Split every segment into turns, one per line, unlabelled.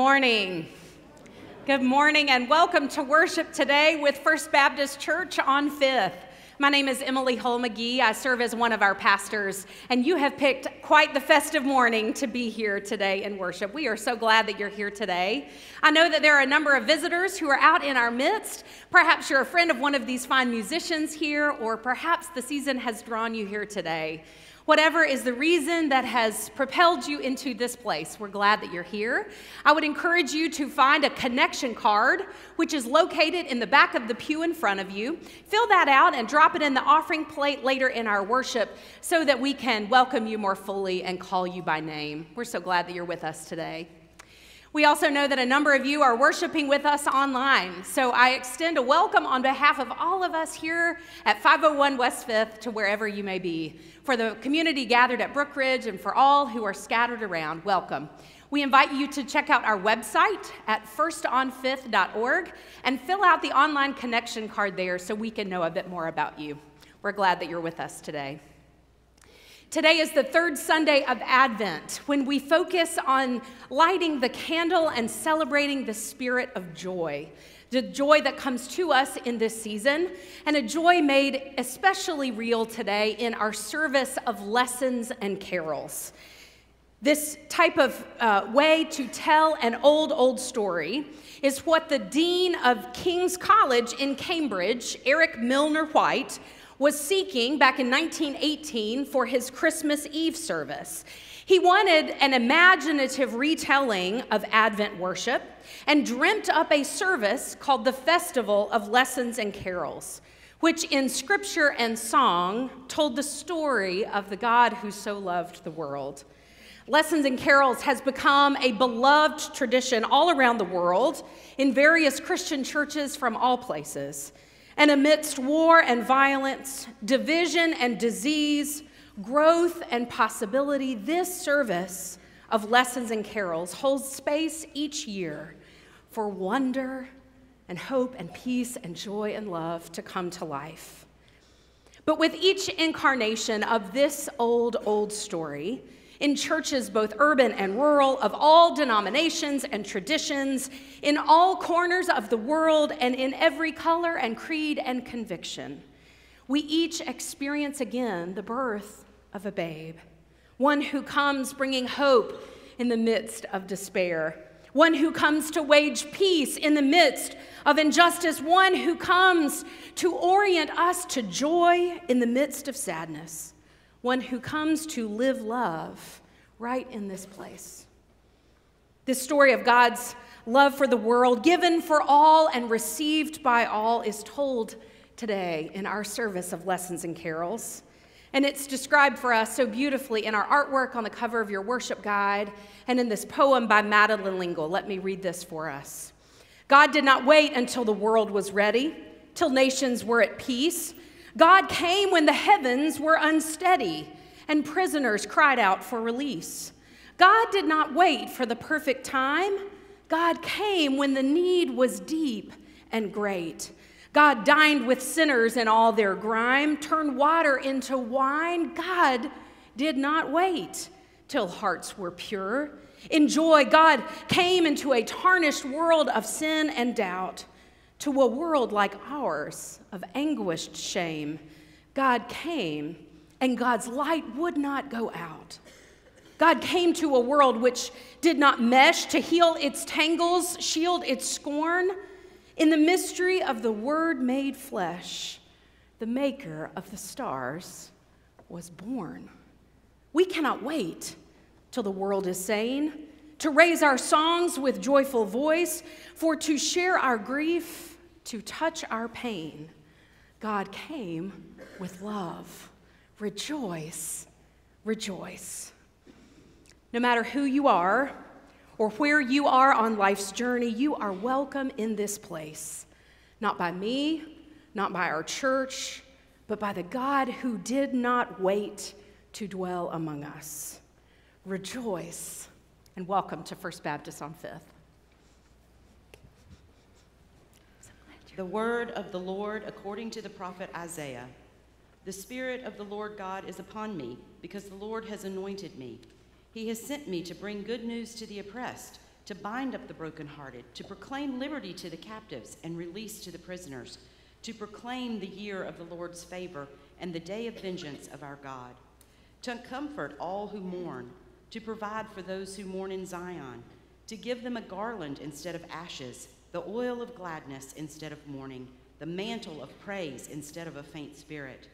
Good morning. Good morning and welcome to worship today with First Baptist Church on 5th. My name is Emily Hull McGee. I serve as one of our pastors, and you have picked quite the festive morning to be here today in worship. We are so glad that you're here today. I know that there are a number of visitors who are out in our midst. Perhaps you're a friend of one of these fine musicians here, or perhaps the season has drawn you here today. Whatever is the reason that has propelled you into this place, we're glad that you're here. I would encourage you to find a connection card, which is located in the back of the pew in front of you. Fill that out and drop it in the offering plate later in our worship so that we can welcome you more fully and call you by name. We're so glad that you're with us today. We also know that a number of you are worshiping with us online. So I extend a welcome on behalf of all of us here at 501 West 5th to wherever you may be. For the community gathered at Brookridge and for all who are scattered around, welcome. We invite you to check out our website at firstonfifth.org and fill out the online connection card there so we can know a bit more about you. We're glad that you're with us today. Today is the third Sunday of Advent when we focus on lighting the candle and celebrating the spirit of joy. The joy that comes to us in this season, and a joy made especially real today in our service of lessons and carols. This type of uh, way to tell an old, old story is what the Dean of King's College in Cambridge, Eric Milner White, was seeking back in 1918 for his Christmas Eve service. He wanted an imaginative retelling of Advent worship and dreamt up a service called the Festival of Lessons and Carols, which in scripture and song told the story of the God who so loved the world. Lessons and Carols has become a beloved tradition all around the world in various Christian churches from all places. And amidst war and violence, division and disease, growth and possibility, this service of lessons and carols holds space each year for wonder and hope and peace and joy and love to come to life. But with each incarnation of this old, old story, in churches both urban and rural, of all denominations and traditions, in all corners of the world, and in every color and creed and conviction. We each experience again the birth of a babe, one who comes bringing hope in the midst of despair, one who comes to wage peace in the midst of injustice, one who comes to orient us to joy in the midst of sadness one who comes to live love right in this place. This story of God's love for the world, given for all and received by all, is told today in our service of Lessons and Carols. And it's described for us so beautifully in our artwork on the cover of your worship guide and in this poem by Madeleine L'Engle. Let me read this for us. God did not wait until the world was ready, till nations were at peace God came when the heavens were unsteady and prisoners cried out for release. God did not wait for the perfect time. God came when the need was deep and great. God dined with sinners in all their grime, turned water into wine. God did not wait till hearts were pure. In joy, God came into a tarnished world of sin and doubt to a world like ours of anguished shame, God came and God's light would not go out. God came to a world which did not mesh to heal its tangles, shield its scorn. In the mystery of the Word made flesh, the maker of the stars was born. We cannot wait till the world is sane, to raise our songs with joyful voice, for to share our grief to touch our pain, God came with love. Rejoice, rejoice. No matter who you are or where you are on life's journey, you are welcome in this place. Not by me, not by our church, but by the God who did not wait to dwell among us. Rejoice and welcome to First Baptist on Fifth.
The word of the Lord according to the prophet Isaiah. The Spirit of the Lord God is upon me, because the Lord has anointed me. He has sent me to bring good news to the oppressed, to bind up the brokenhearted, to proclaim liberty to the captives and release to the prisoners, to proclaim the year of the Lord's favor and the day of vengeance of our God, to comfort all who mourn, to provide for those who mourn in Zion, to give them a garland instead of ashes, the oil of gladness instead of mourning, the mantle of praise instead of a faint spirit.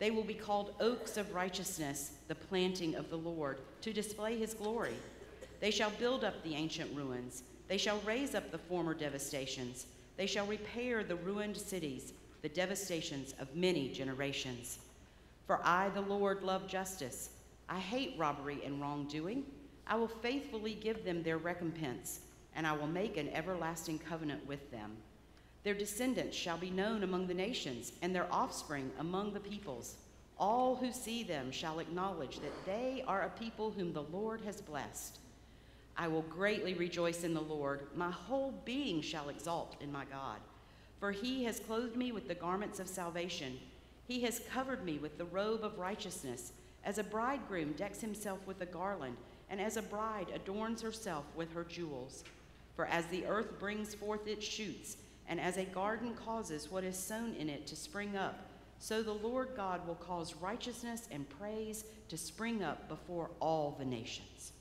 They will be called oaks of righteousness, the planting of the Lord, to display his glory. They shall build up the ancient ruins. They shall raise up the former devastations. They shall repair the ruined cities, the devastations of many generations. For I, the Lord, love justice. I hate robbery and wrongdoing. I will faithfully give them their recompense, and I will make an everlasting covenant with them. Their descendants shall be known among the nations, and their offspring among the peoples. All who see them shall acknowledge that they are a people whom the Lord has blessed. I will greatly rejoice in the Lord. My whole being shall exult in my God. For he has clothed me with the garments of salvation. He has covered me with the robe of righteousness, as a bridegroom decks himself with a garland, and as a bride adorns herself with her jewels. For as the earth brings forth its shoots, and as a garden causes what is sown in it to spring up, so the Lord God will cause righteousness and praise to spring up before all the nations.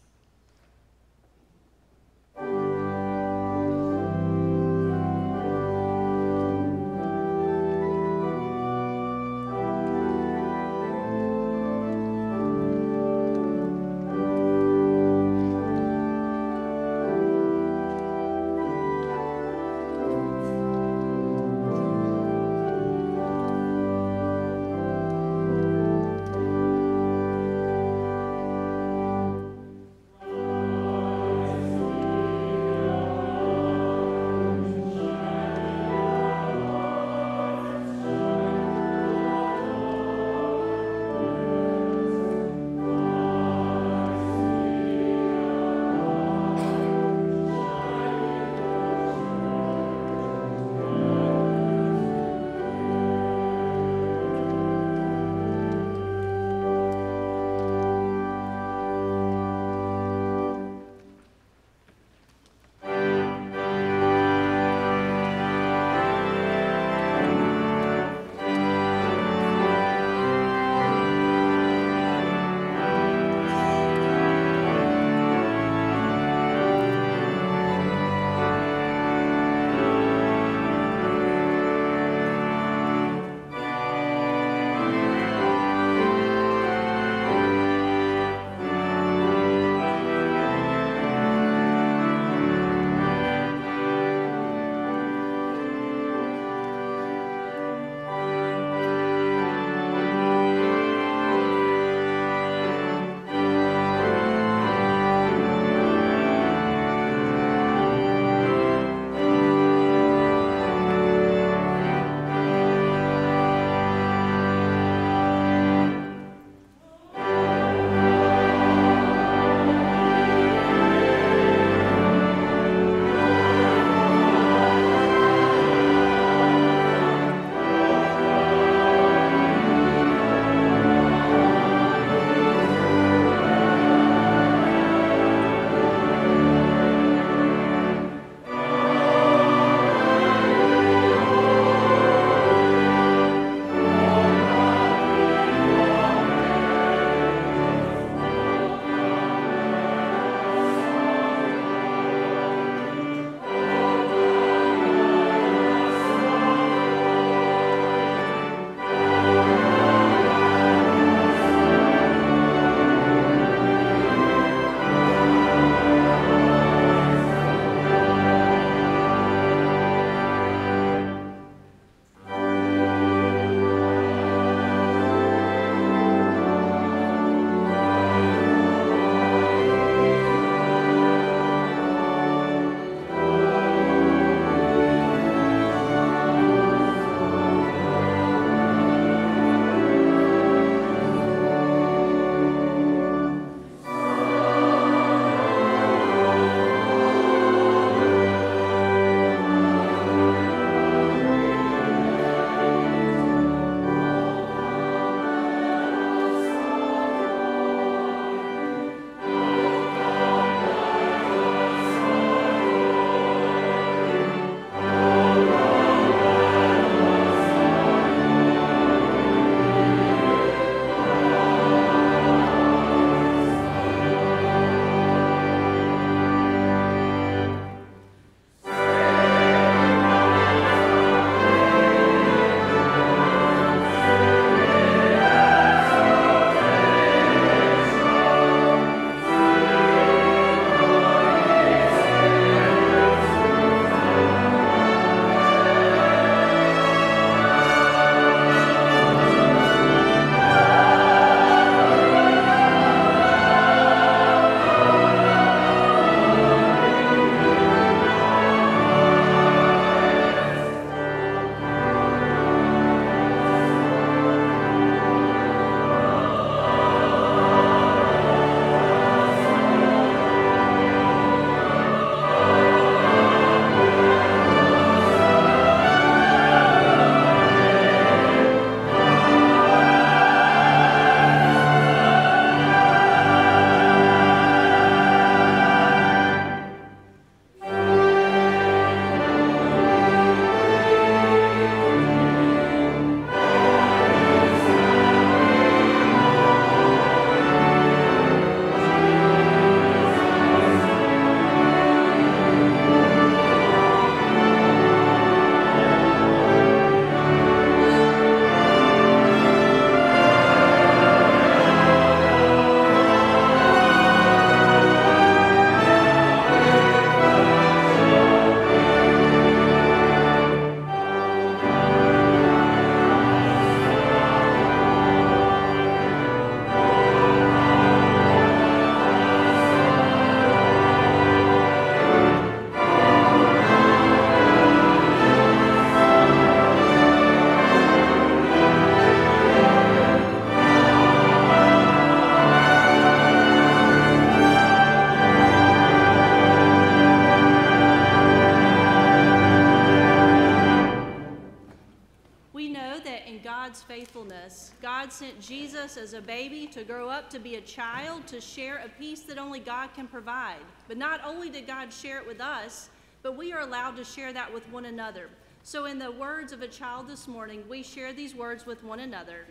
To share a peace that only God can provide. But not only did God share it with us, but we are allowed to share that with one another. So, in the words of a child this morning, we share these words with one another.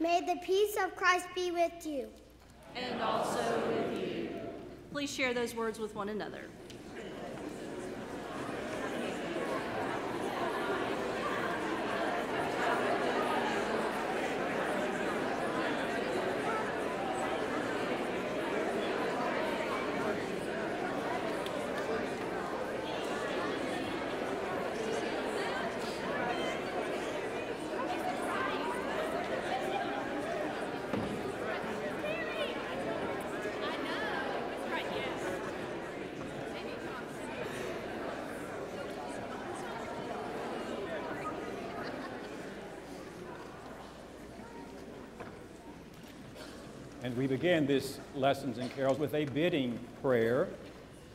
May the peace of Christ be with you.
And also with you. Please share those words with one another.
And we begin this Lessons and Carols with a bidding prayer.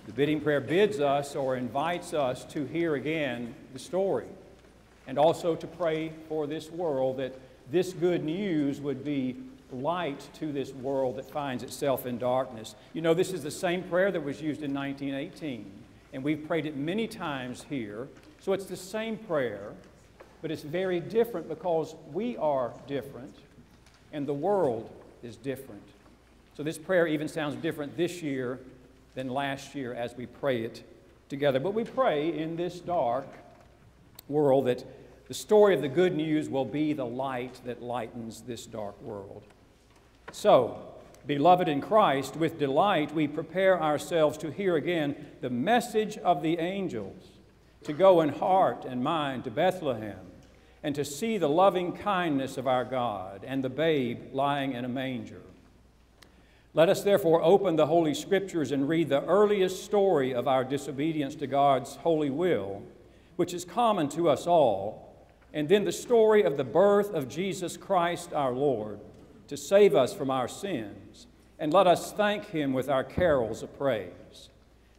The bidding prayer bids us or invites us to hear again the story and also to pray for this world that this good news would be light to this world that finds itself in darkness. You know, this is the same prayer that was used in 1918, and we've prayed it many times here. So it's the same prayer, but it's very different because we are different and the world is different. So this prayer even sounds different this year than last year as we pray it together. But we pray in this dark world that the story of the good news will be the light that lightens this dark world. So, beloved in Christ, with delight we prepare ourselves to hear again the message of the angels, to go in heart and mind to Bethlehem and to see the loving kindness of our God and the babe lying in a manger. Let us therefore open the Holy Scriptures and read the earliest story of our disobedience to God's holy will, which is common to us all, and then the story of the birth of Jesus Christ our Lord to save us from our sins. And let us thank Him with our carols of praise.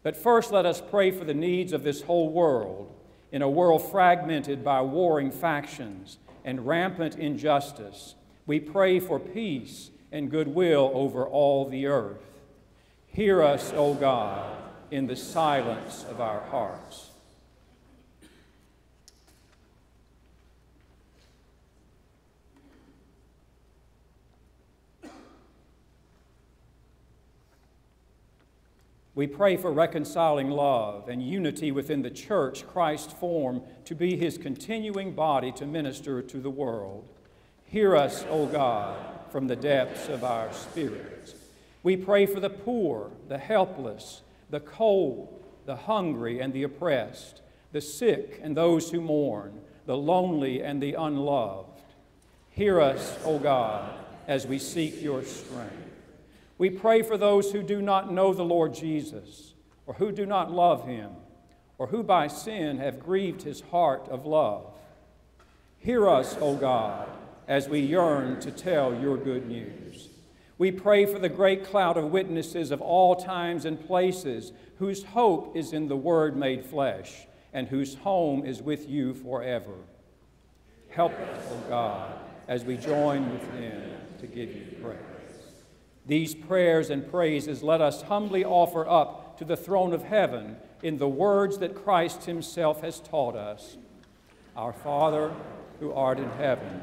But first, let us pray for the needs of this whole world in a world fragmented by warring factions and rampant injustice, we pray for peace and goodwill over all the earth. Hear us, O God, in the silence of our hearts. We pray for reconciling love and unity within the church Christ formed to be his continuing body to minister to the world. Hear us, O God, from the depths of our spirits. We pray for the poor, the helpless, the cold, the hungry, and the oppressed, the sick and those who mourn, the lonely and the unloved. Hear us, O God, as we seek your strength. We pray for those who do not know the Lord Jesus, or who do not love him, or who by sin have grieved his heart of love. Hear us, O God, as we yearn to tell your good news. We pray for the great cloud of witnesses of all times and places whose hope is in the Word made flesh and whose home is with you forever. Help us, O God, as we join with them to give you praise. These prayers and praises let us humbly offer up to the throne of heaven in the words that Christ Himself has taught us Our Father, who art in heaven,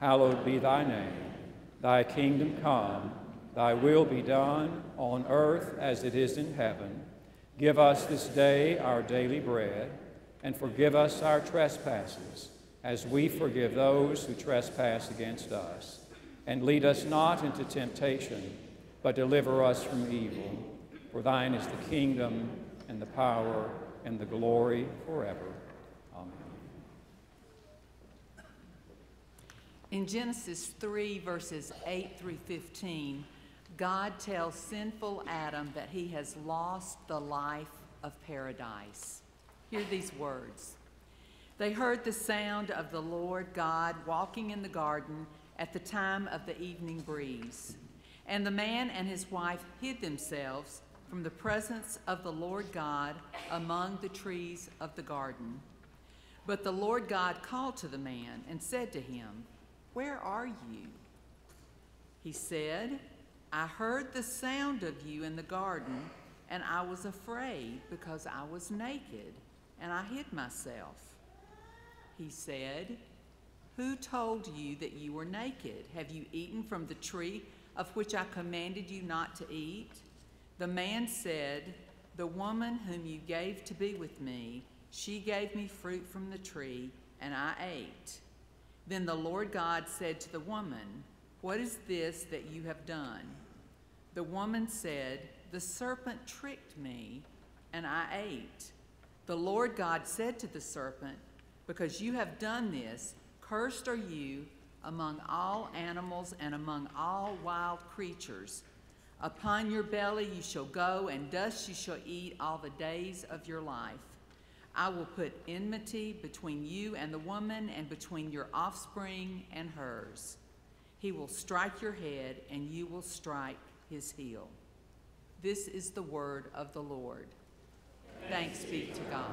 hallowed be thy name. Thy kingdom come, thy will be done on earth as it is in heaven. Give us this day our daily bread, and forgive us our trespasses, as we forgive those who trespass against us and lead us not into temptation, but deliver us from evil. For thine is the kingdom, and the power, and the glory forever. Amen.
In Genesis 3, verses 8 through 15, God tells sinful Adam that he has lost the life of paradise. Hear these words. They heard the sound of the Lord God walking in the garden at the time of the evening breeze. And the man and his wife hid themselves from the presence of the Lord God among the trees of the garden. But the Lord God called to the man and said to him, Where are you? He said, I heard the sound of you in the garden, and I was afraid because I was naked, and I hid myself. He said, Who told you that you were naked? Have you eaten from the tree of which I commanded you not to eat? The man said, The woman whom you gave to be with me, she gave me fruit from the tree, and I ate. Then the Lord God said to the woman, What is this that you have done? The woman said, The serpent tricked me, and I ate. The Lord God said to the serpent, Because you have done this, cursed are you among all animals and among all wild creatures. Upon your belly you shall go, and dust you shall eat all the days of your life. I will put enmity between you and the woman, and between your offspring and hers. He will strike your head, and you will strike his heel. This is the word of the Lord. Thanks be to God.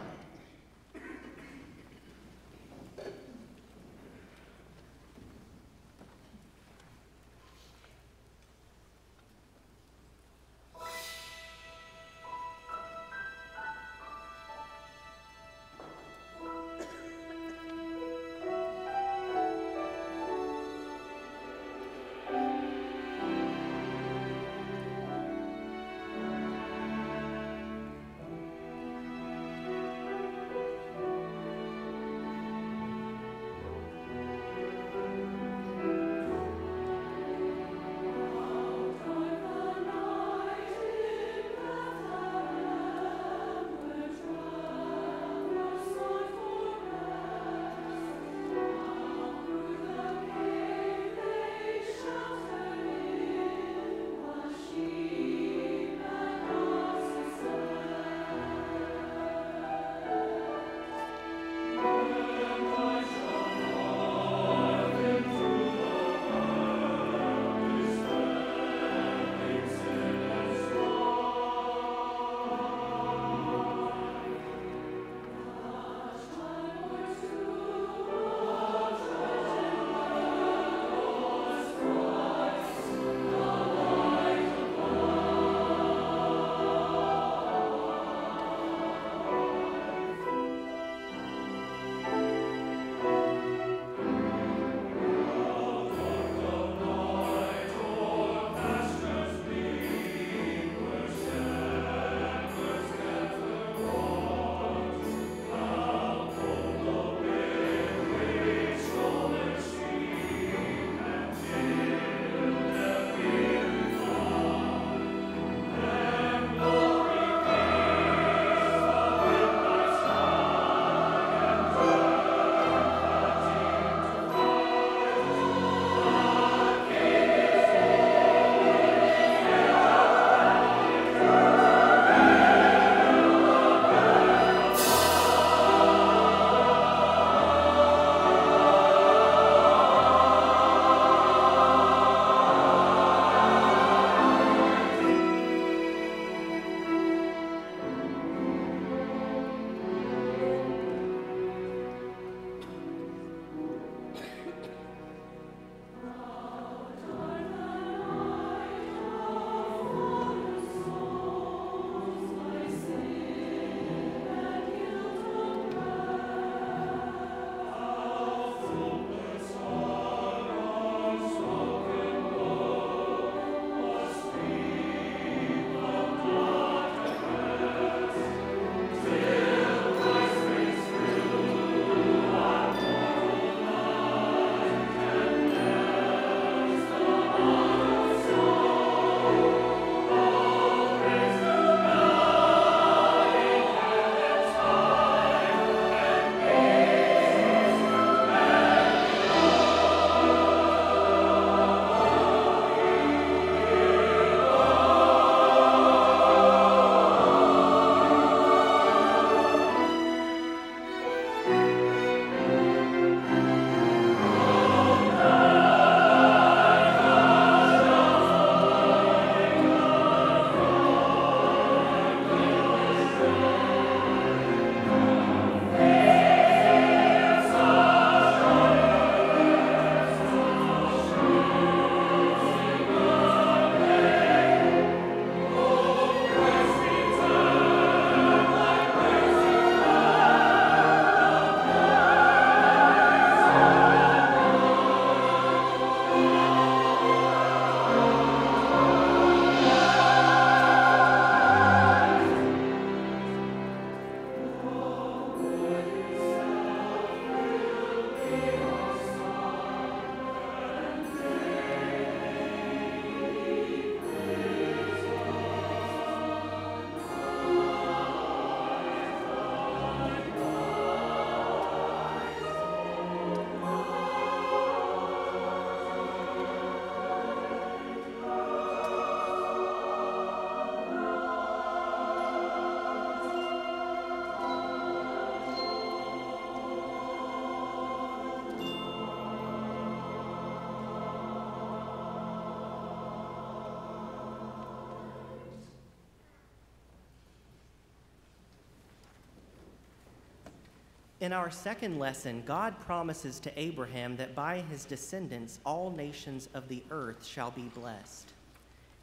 In our second lesson, God promises to Abraham that by his descendants all nations of the earth shall be blessed.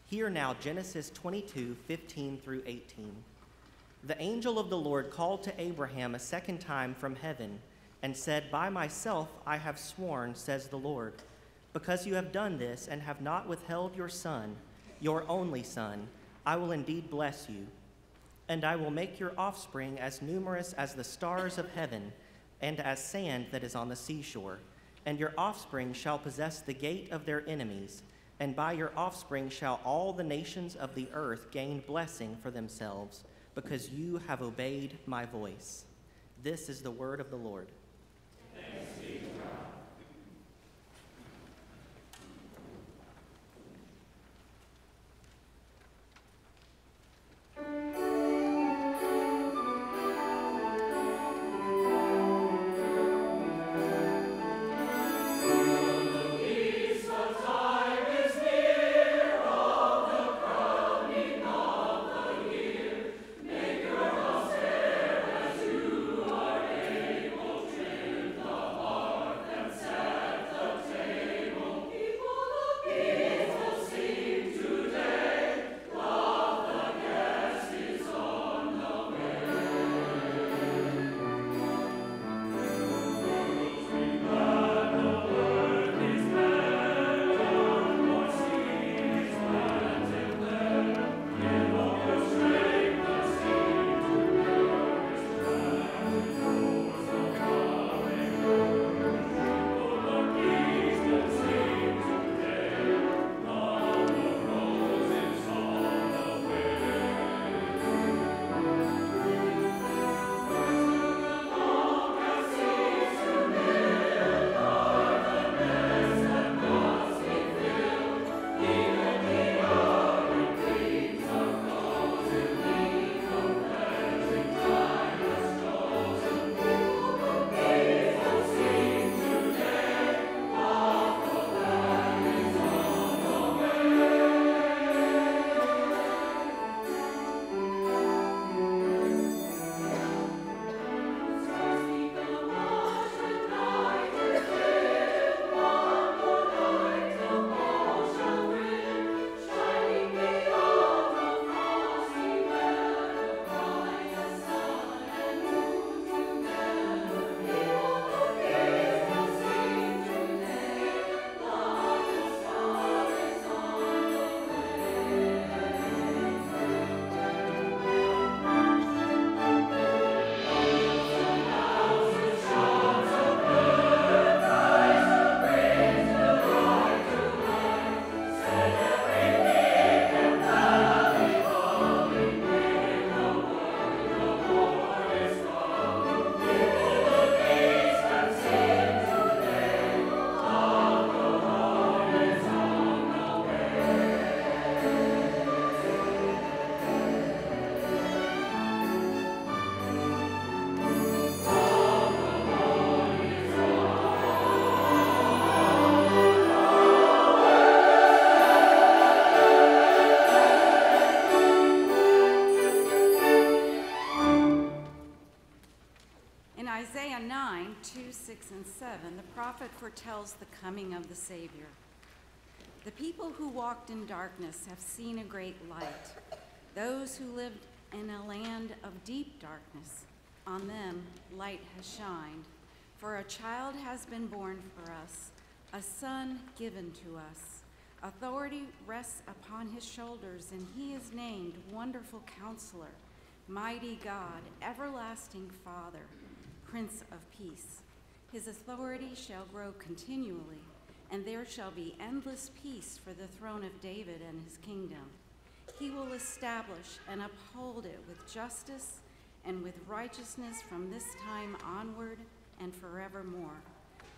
Hear now Genesis 22 15 through 18. The angel of the Lord called to Abraham a second time from heaven and said, By myself I have sworn, says the Lord, because you have done this and have not withheld your son, your only son, I will indeed bless you and I will make your offspring as numerous as the stars of heaven and as sand that is on the seashore. And your offspring shall possess the gate of their enemies, and by your offspring shall all the nations of the earth gain blessing for themselves, because you have obeyed my voice. This is the word of the Lord.
And 7, the prophet foretells the coming of the Savior. The people who walked in darkness have seen a great light. Those who lived in a land of deep darkness, on them light has shined. For a child has been born for us, a son given to us. Authority rests upon his shoulders, and he is named Wonderful Counselor, Mighty God, Everlasting Father, Prince of Peace. His authority shall grow continually, and there shall be endless peace for the throne of David and his kingdom. He will establish and uphold it with justice and with righteousness from this time onward and forevermore.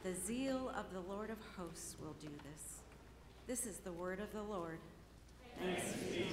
The zeal of the Lord of hosts will do this. This is the word of the Lord. Thanks be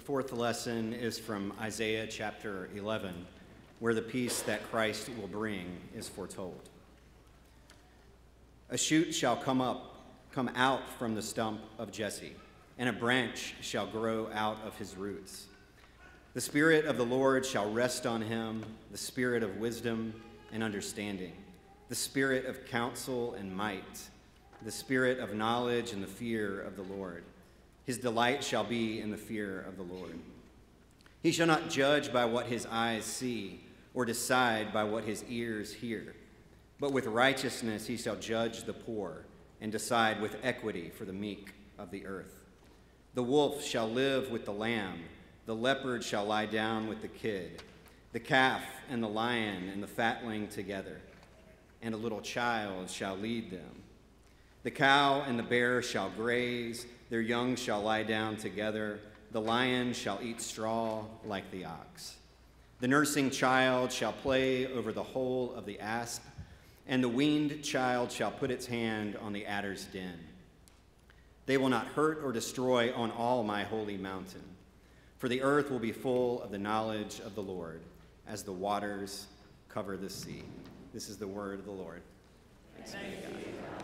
fourth lesson is from Isaiah chapter 11, where the peace that Christ will bring is foretold. A shoot shall come up, come out from the stump of Jesse, and a branch shall grow out of his roots. The Spirit of the Lord shall rest on him, the Spirit of wisdom and understanding, the Spirit of counsel and might, the Spirit of knowledge and the fear of the Lord. His delight shall be in the fear of the Lord. He shall not judge by what his eyes see, or decide by what his ears hear. But with righteousness he shall judge the poor, and decide with equity for the meek of the earth. The wolf shall live with the lamb, the leopard shall lie down with the kid, the calf and the lion and the fatling together, and a little child shall lead them. The cow and the bear shall graze their young shall lie down together. The lion shall eat straw like the ox. The nursing child shall play over the hole of the asp, and the weaned child shall put its hand on the adder's den. They will not hurt or destroy on all my holy mountain, for the earth will be full of the knowledge of the Lord as the waters cover the sea. This is the word of the Lord. Thanks be to God.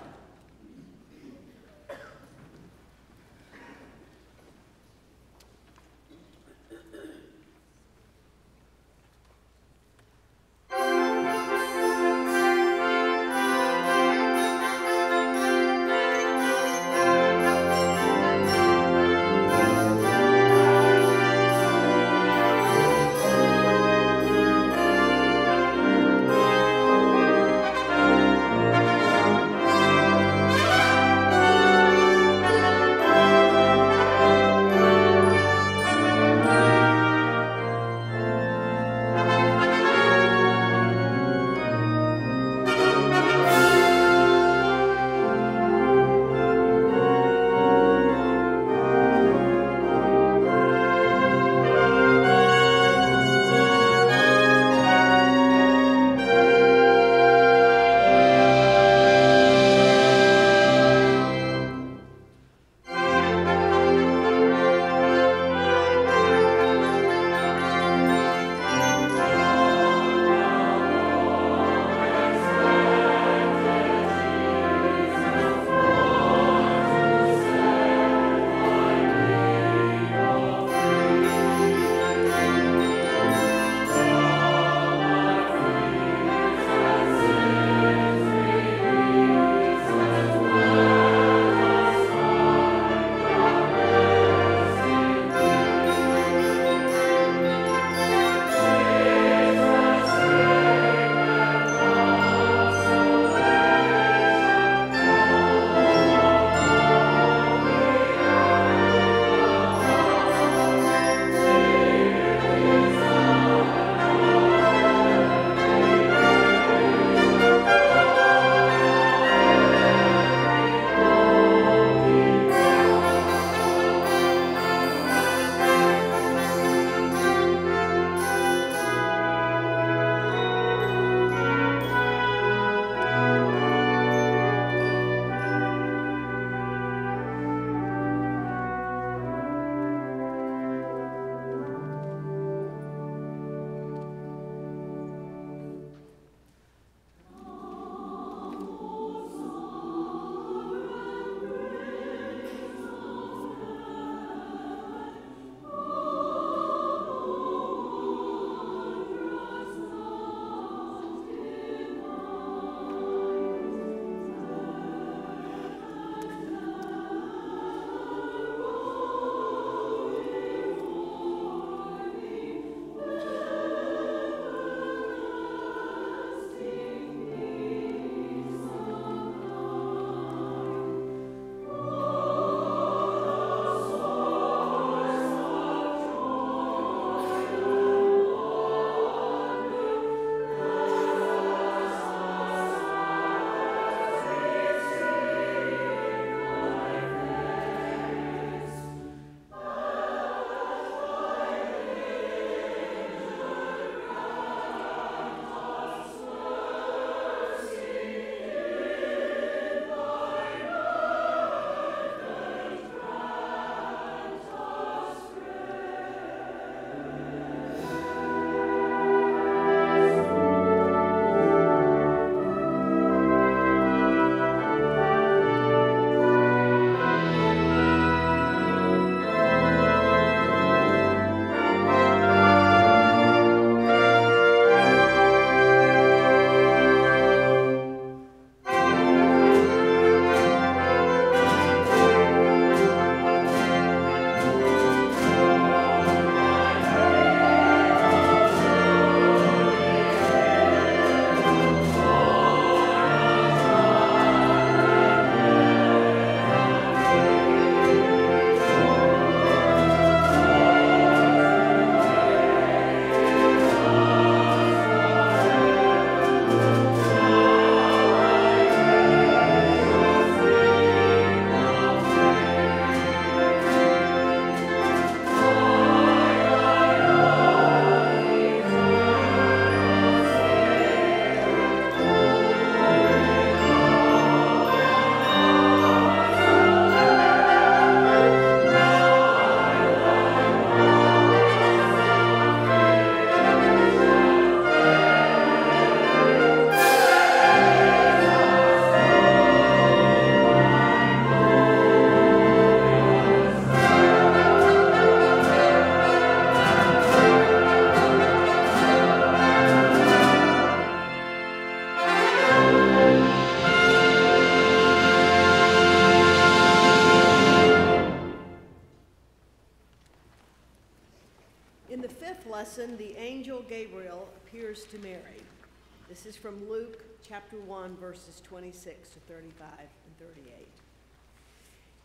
From Luke chapter 1, verses 26 to 35 and 38.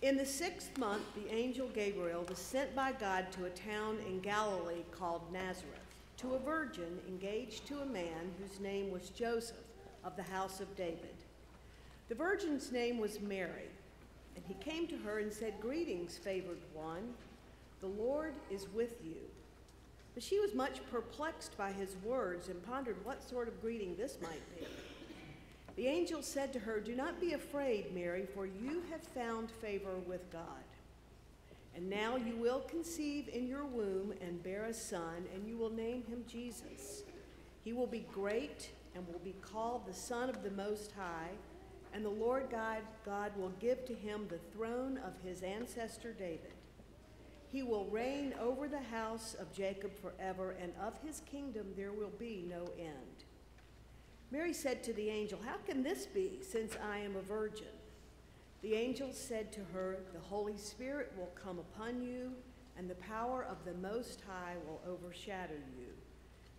In the sixth month, the angel Gabriel was sent by God to a town in Galilee called Nazareth, to a virgin engaged to a man whose name was Joseph of the house of David. The virgin's name was Mary, and he came to her and said, Greetings, favored one, the Lord is with you. But she was much perplexed by his words and pondered what sort of greeting this might be. The angel said to her, Do not be afraid, Mary, for you have found favor with God. And now you will conceive in your womb and bear a son, and you will name him Jesus. He will be great and will be called the Son of the Most High, and the Lord God, God will give to him the throne of his ancestor David. He will reign over the house of Jacob forever, and of his kingdom there will be no end. Mary said to the angel, How can this be, since I am a virgin? The angel said to her, The Holy Spirit will come upon you, and the power of the Most High will overshadow you.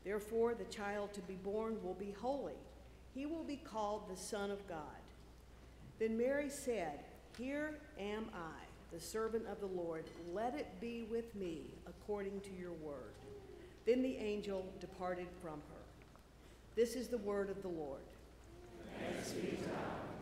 Therefore, the child to be born will be holy. He will be called the Son of God. Then Mary said, Here am I, the servant of the Lord. Let it be with me according to your word. Then the angel departed from her. This is the word of the Lord.
Thanks be to God.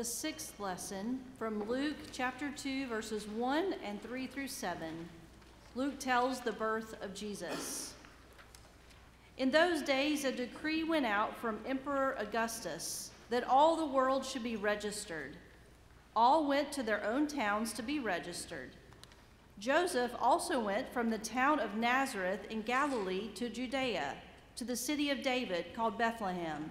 The sixth lesson from Luke chapter 2, verses 1 and 3 through 7. Luke tells the birth of Jesus. In those days, a decree went out from Emperor Augustus that all the world should be registered. All went to their own towns to be registered. Joseph also went from the town of Nazareth in Galilee to Judea, to the city of David called Bethlehem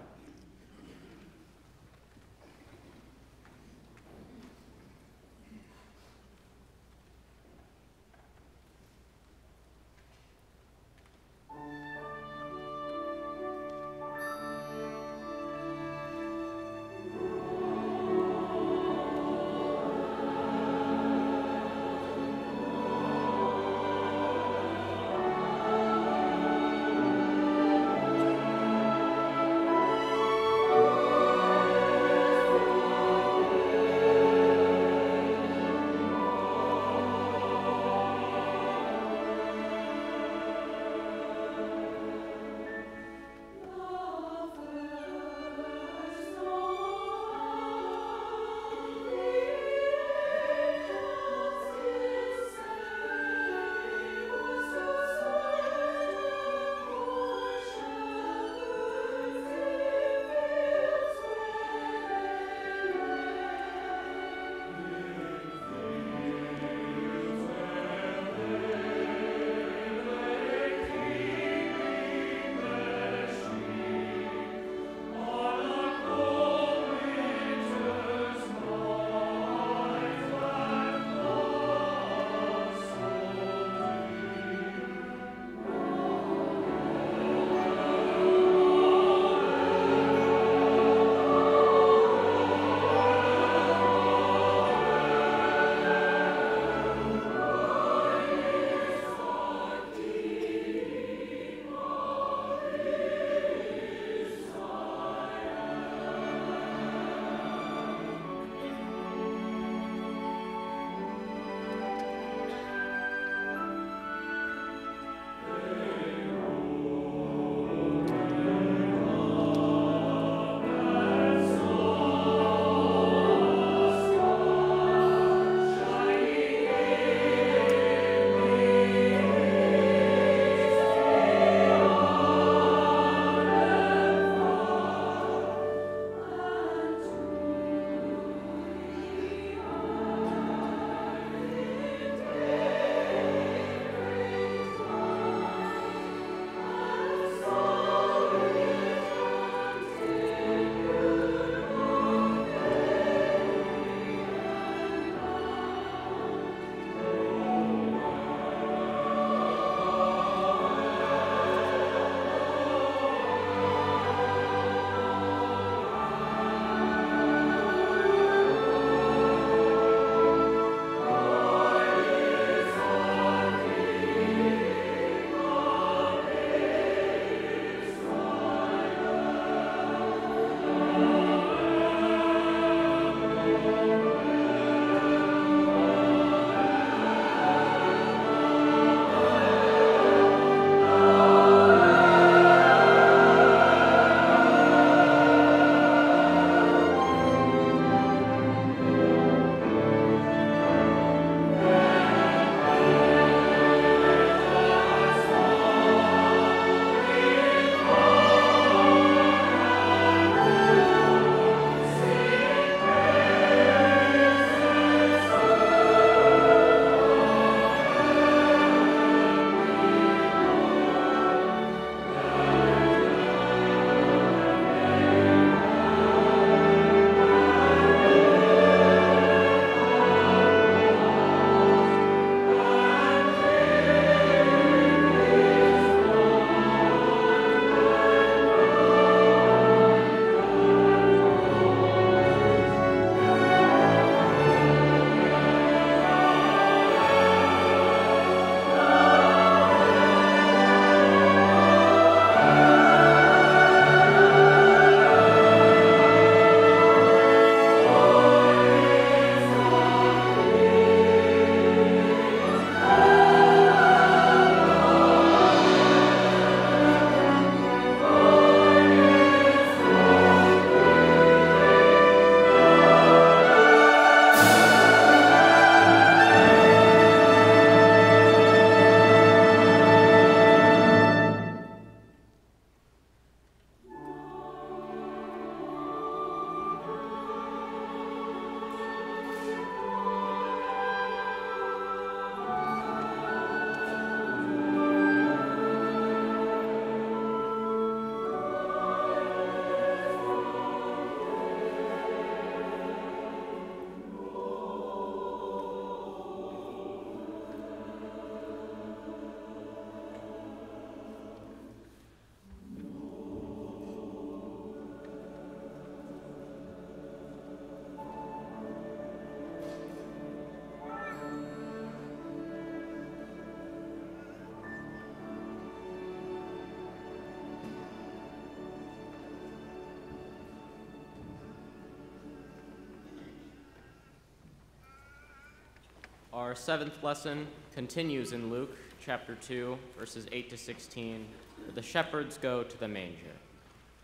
Our seventh lesson continues in Luke chapter 2, verses 8 to 16, where the shepherds go to the manger.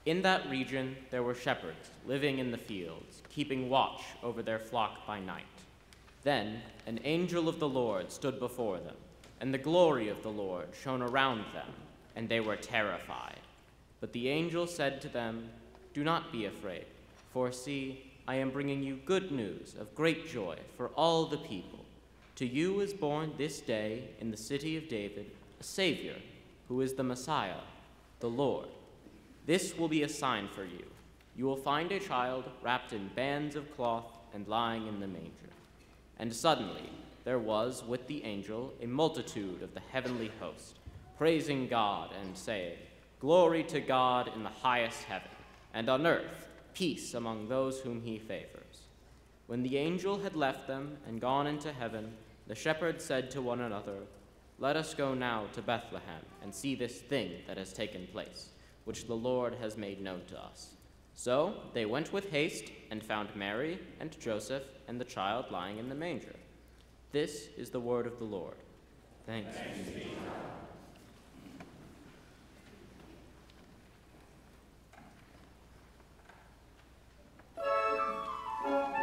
In that region there were shepherds living in the fields, keeping watch over their flock by night. Then an angel of the Lord stood before them, and the glory of the Lord shone around them, and they were terrified. But the angel said to them, Do not be afraid, for see, I am bringing you good news of great joy for all the people. To you is born this day in the city of David a Savior, who is the Messiah, the Lord. This will be a sign for you. You will find a child wrapped in bands of cloth and lying in the manger. And suddenly there was with the angel a multitude of the heavenly host, praising God and saying, Glory to God in the highest heaven, and on earth peace among those whom he favors. When the angel had left them and gone into heaven, the shepherds said to one another, Let us go now to Bethlehem and see this thing that has taken place which the Lord has made known to us. So they went with haste and found Mary and Joseph and the child lying in the manger. This is the word of the Lord. Thanks, Thanks be to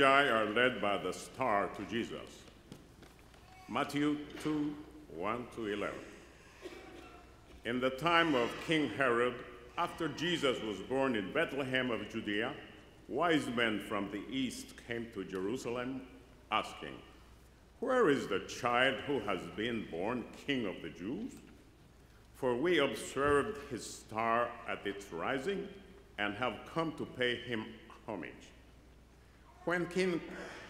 Magi are led by the star to Jesus. Matthew 2 1 to 11. In the time of King Herod, after Jesus was born in Bethlehem of Judea, wise men from the east came to Jerusalem asking, Where is the child who has been born King of the Jews? For we observed his star at its rising and have come to pay him homage. When King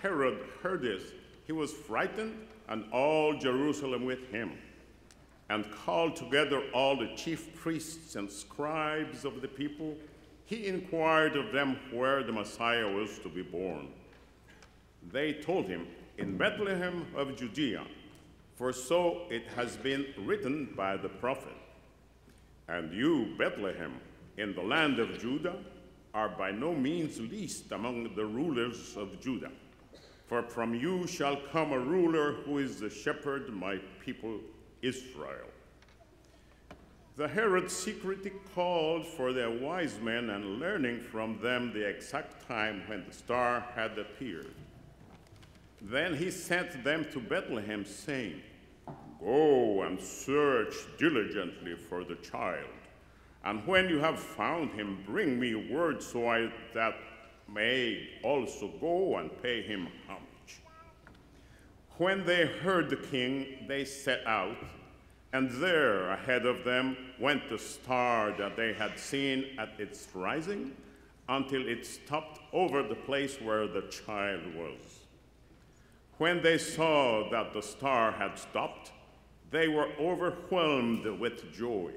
Herod heard this, he was frightened, and all Jerusalem with him, and called together all the chief priests and scribes of the people. He inquired of them where the Messiah was to be born. They told him, In Bethlehem of Judea, for so it has been written by the prophet. And you, Bethlehem, in the land of Judah, are by no means least among the rulers of Judah. For from you shall come a ruler who is the shepherd my people Israel. The Herod secretly called for their wise men and learning from them the exact time when the star had appeared. Then he sent them to Bethlehem, saying, Go and search diligently for the child. And when you have found him, bring me word so I that may also go and pay him homage. When they heard the king, they set out, and there ahead of them went the star that they had seen at its rising until it stopped over the place where the child was. When they saw that the star had stopped, they were overwhelmed with joy.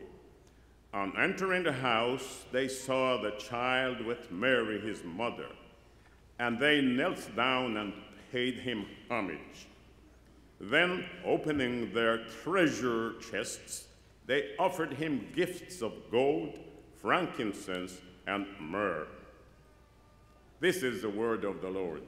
On entering the house, they saw the child with Mary, his mother, and they knelt down and paid him homage. Then, opening their treasure chests, they offered him gifts of gold, frankincense, and myrrh. This is the word of the Lord.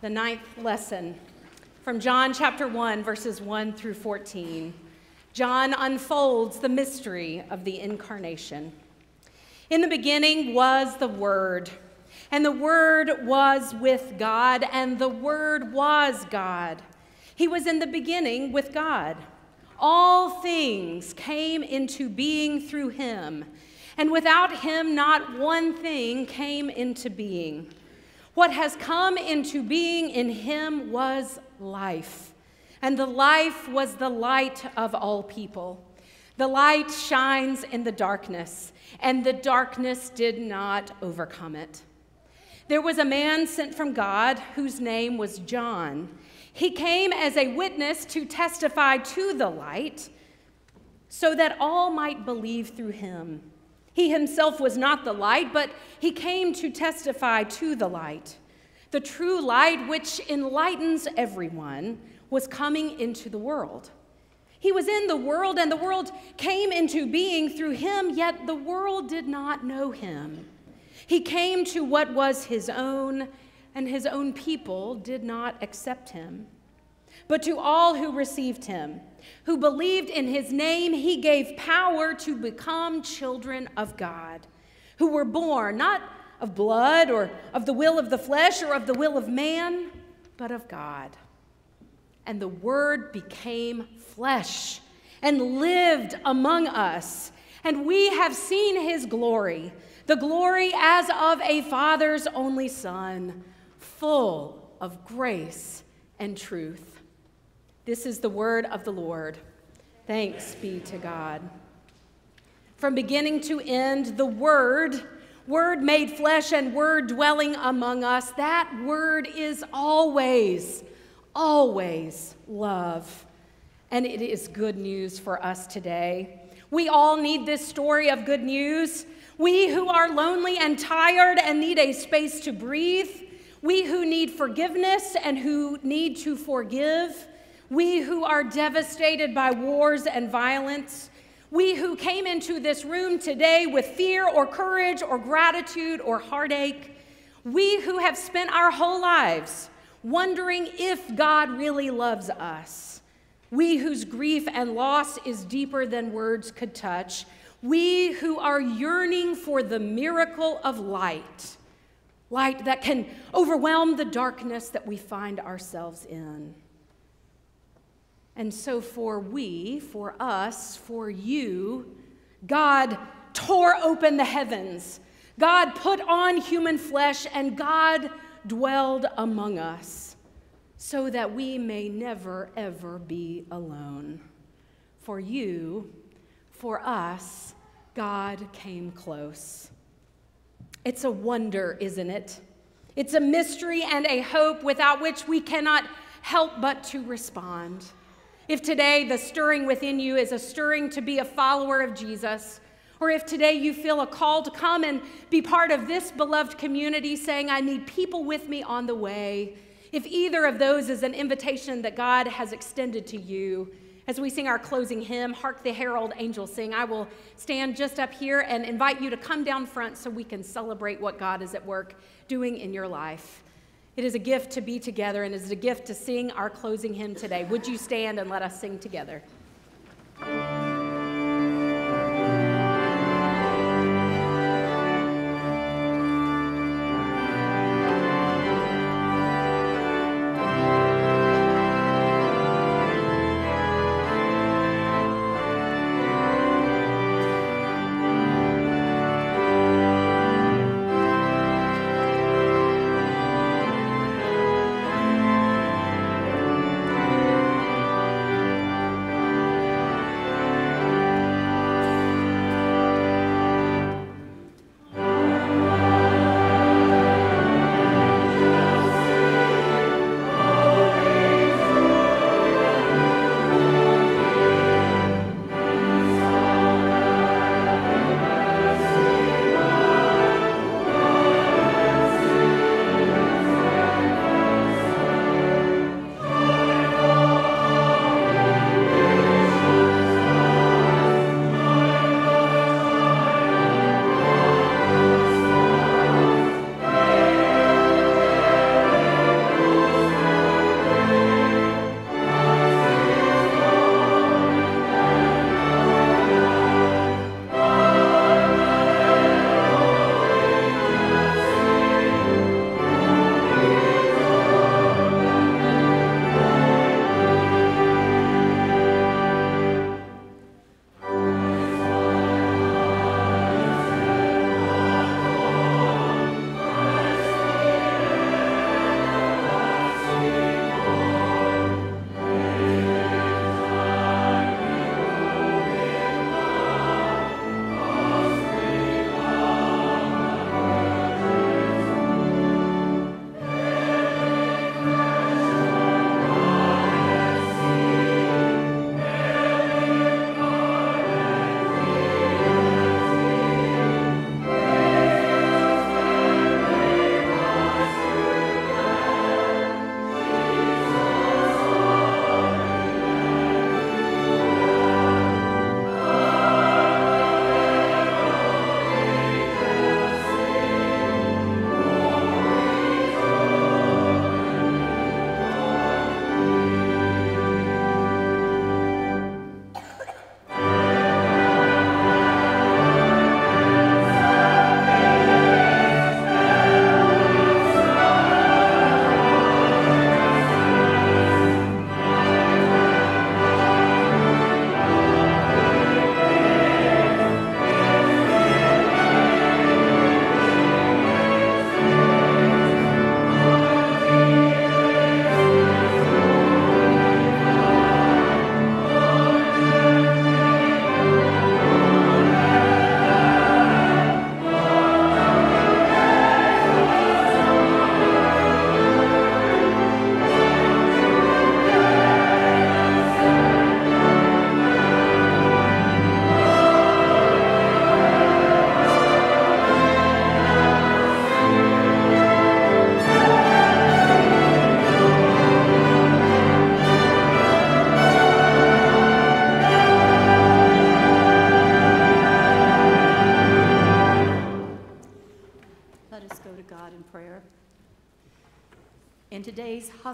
The ninth lesson from John chapter 1, verses 1 through 14. John unfolds the mystery of the incarnation. In the beginning was the Word, and the Word was with God, and the Word was God. He was in the beginning with God. All things came into being through him, and without him, not one thing came into being. What has come into being in him was life, and the life was the light of all people. The light shines in the darkness, and the darkness did not overcome it. There was a man sent from God whose name was John. He came as a witness to testify to the light so that all might believe through him. He himself was not the light, but he came to testify to the light. The true light, which enlightens everyone, was coming into the world. He was in the world, and the world came into being through him, yet the world did not know him. He came to what was his own, and his own people did not accept him. But to all who received him, who believed in his name, he gave power to become children of God, who were born not of blood or of the will of the flesh or of the will of man, but of God. And the Word became flesh and lived among us. And we have seen his glory, the glory as of a father's only son, full of grace and truth. This is the word of the Lord. Thanks be to God. From beginning to end, the Word, Word made flesh and Word dwelling among us, that Word is always, always love. And it is good news for us today. We all need this story of good news. We who are lonely and tired and need a space to breathe. We who need forgiveness and who need to forgive. We who are devastated by wars and violence. We who came into this room today with fear or courage or gratitude or heartache. We who have spent our whole lives wondering if God really loves us. We whose grief and loss is deeper than words could touch. We who are yearning for the miracle of light, light that can overwhelm the darkness that we find ourselves in. And so, for we, for us, for you, God tore open the heavens. God put on human flesh, and God dwelled among us so that we may never, ever be alone. For you, for us, God came close. It's a wonder, isn't it? It's a mystery and a hope without which we cannot help but to respond. If today the stirring within you is a stirring to be a follower of Jesus, or if today you feel a call to come and be part of this beloved community, saying, I need people with me on the way, if either of those is an invitation that God has extended to you, as we sing our closing hymn, Hark the Herald Angels Sing, I will stand just up here and invite you to come down front so we can celebrate what God is at work doing in your life. It is a gift to be together and it is a gift to sing our closing hymn today. Would you stand and let us sing together?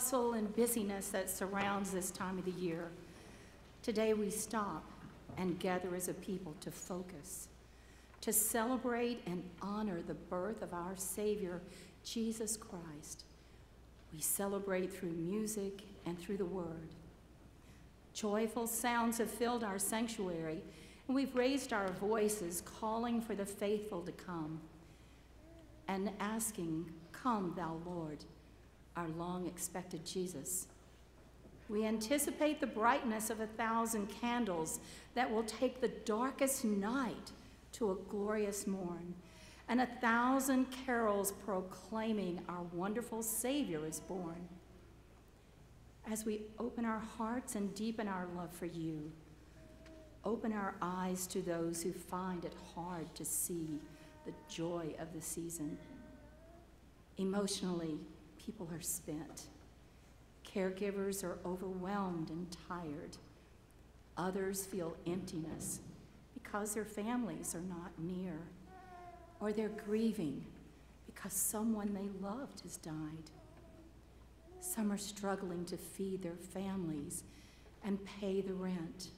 Hustle and busyness that surrounds this time of the year. Today we stop and gather as a people to focus, to celebrate and honor the birth of our Savior, Jesus Christ. We celebrate through music and through the Word. Joyful sounds have filled our sanctuary, and we've raised our voices, calling for the faithful to come and asking, Come, thou Lord, our long expected Jesus. We anticipate the brightness of a thousand candles that will take the darkest night to a glorious morn, and a thousand carols proclaiming our wonderful Savior is born. As we open our hearts and deepen our love for you, open our eyes to those who find it hard to see the joy of the season. Emotionally, people are spent. Caregivers are overwhelmed and tired. Others feel emptiness because their families are not near, or they're grieving because someone they loved has died. Some are struggling to feed their families and pay the rent.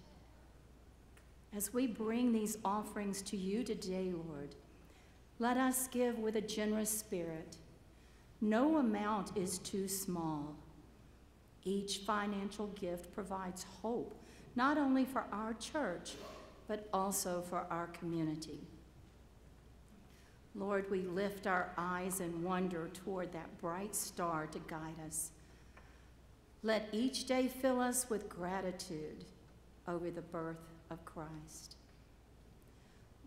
As we bring these offerings to you today, Lord, let us give with a generous spirit. No amount is too small. Each financial gift provides hope, not only for our church, but also for our community. Lord, we lift our eyes in wonder toward that bright star to guide us. Let each day fill us with gratitude over the birth of Christ.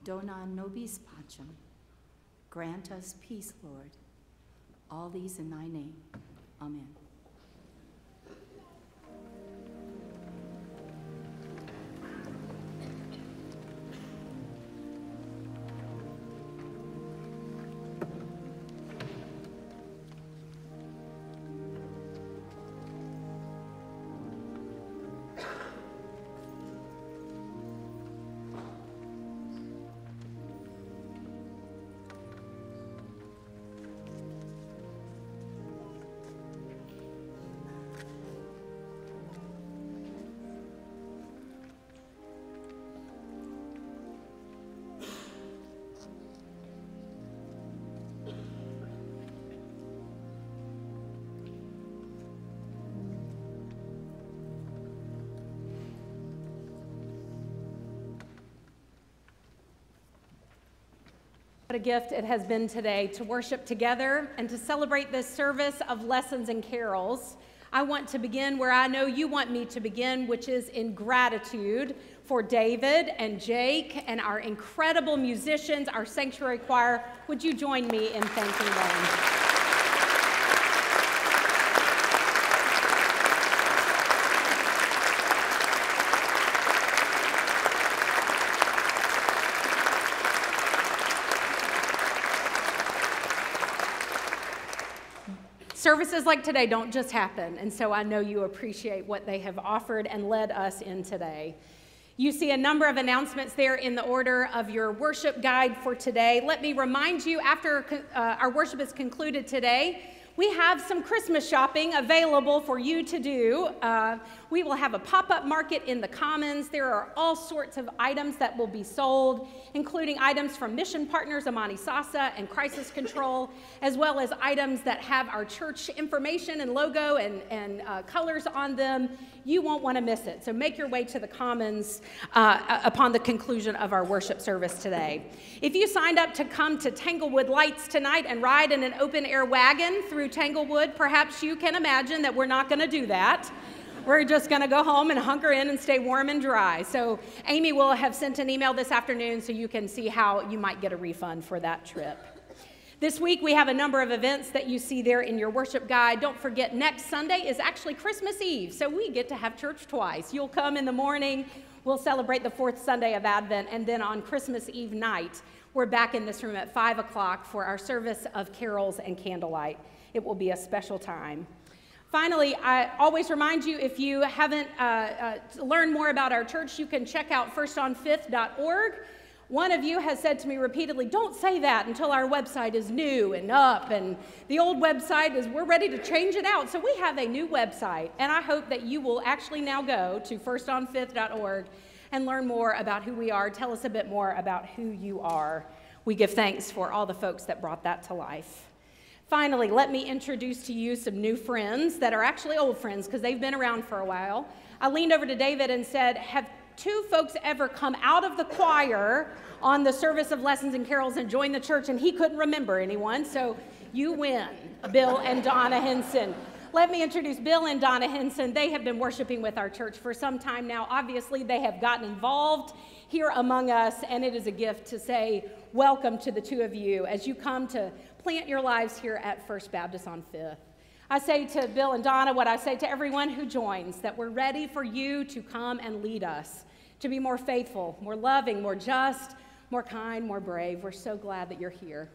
Dona nobis pacem. Grant us peace, Lord. All these in thy name. Amen.
What a gift it has been today to worship together and to celebrate this service of lessons and carols. I want to begin where I know you want me to begin, which is in gratitude for David and Jake and our incredible musicians, our sanctuary choir. Would you join me in thanking them? Services like today don't just happen, and so I know you appreciate what they have offered and led us in today. You see a number of announcements there in the order of your worship guide for today. Let me remind you after uh, our worship is concluded today, we have some Christmas shopping available for you to do. Uh, we will have a pop up market in the Commons. There are all sorts of items that will be sold, including items from mission partners Amani Sasa and Crisis Control, as well as items that have our church information and logo and, and uh, colors on them. You won't want to miss it. So make your way to the Commons uh, upon the conclusion of our worship service today. If you signed up to come to Tanglewood Lights tonight and ride in an open air wagon through Tanglewood, perhaps you can imagine that we're not going to do that. We're just going to go home and hunker in and stay warm and dry. So, Amy will have sent an email this afternoon so you can see how you might get a refund for that trip. This week, we have a number of events that you see there in your worship guide. Don't forget, next Sunday is actually Christmas Eve, so we get to have church twice. You'll come in the morning, we'll celebrate the fourth Sunday of Advent, and then on Christmas Eve night, we're back in this room at 5 o'clock for our service of carols and candlelight. It will be a special time. Finally, I always remind you if you haven't uh, uh, learned more about our church, you can check out firstonfifth.org One of you has said to me repeatedly, Don't say that until our website is new and up. And the old website is, we're ready to change it out. So we have a new website. And I hope that you will actually now go to firstonfifth.org and learn more about who we are. Tell us a bit more about who you are. We give thanks for all the folks that brought that to life. Finally, let me introduce to you some new friends that are actually old friends because they've been around for a while. I leaned over to David and said, Have two folks ever come out of the choir on the service of lessons and carols and join the church? And he couldn't remember anyone. So you win, Bill and Donna Henson. Let me introduce Bill and Donna Henson. They have been worshiping with our church for some time now. Obviously, they have gotten involved here among us, and it is a gift to say welcome to the two of you as you come to plant your lives here at First Baptist on Fifth. I say to Bill and Donna what I say to everyone who joins that we're ready for you to come and lead us to be more faithful, more loving, more just, more kind, more brave. We're so glad that you're here.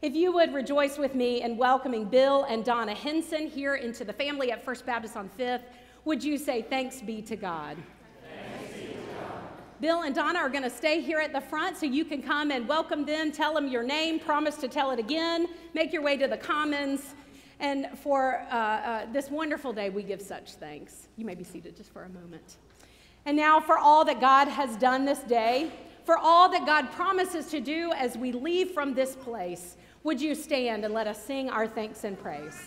If you would rejoice with me in welcoming Bill and Donna Henson here into the family at First Baptist on Fifth, would you say, Thanks be to God? Bill and Donna are going to stay here at the front so you can come and welcome them, tell them your name, promise to tell it again, make your way to the Commons. And for uh, uh, this wonderful day, we give such thanks. You may be seated just for a moment. And now, for all that God has done this day, for all that God promises to do as we leave from this place, would you stand and let us sing our thanks and praise?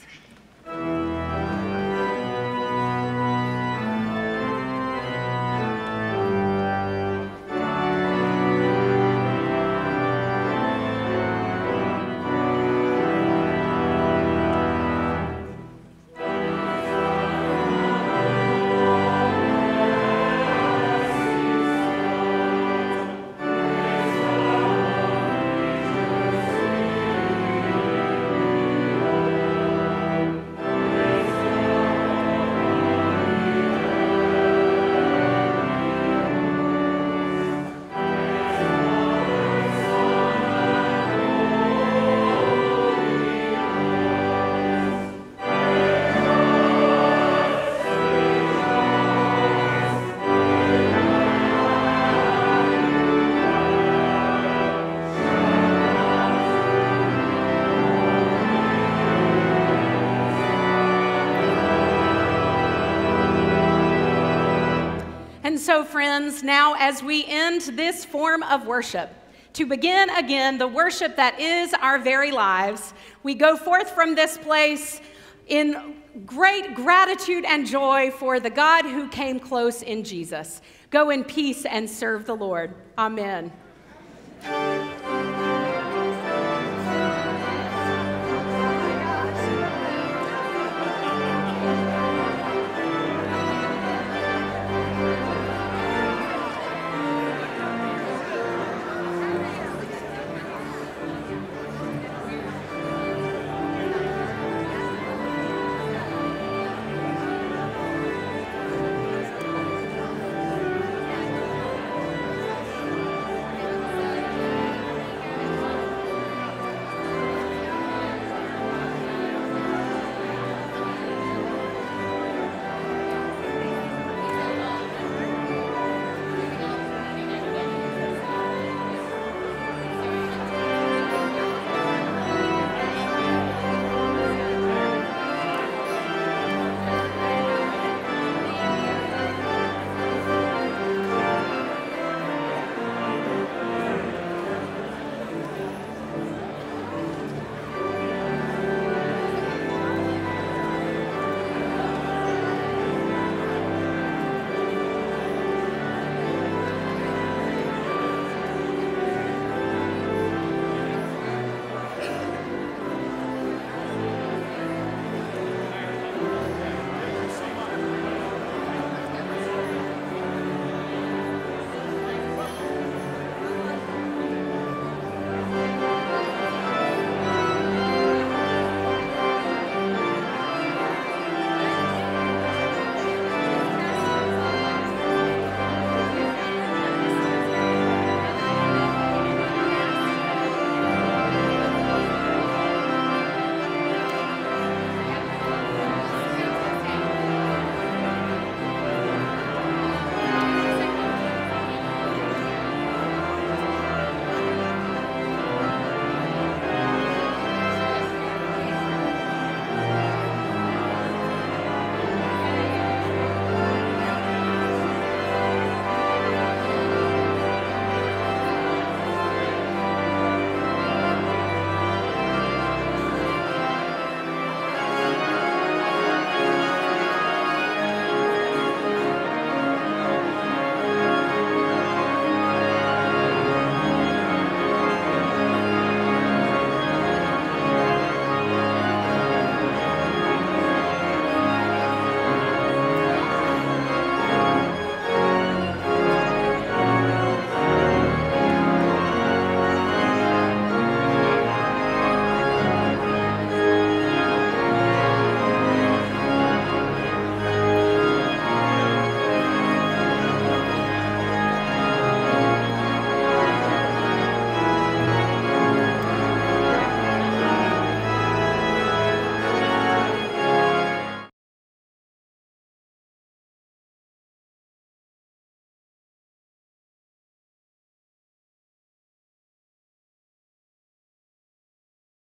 So, friends, now as we end this form of worship, to begin again the worship that is our very lives, we go forth from this place in great gratitude and joy for the God who came close in Jesus. Go in peace and serve the Lord. Amen.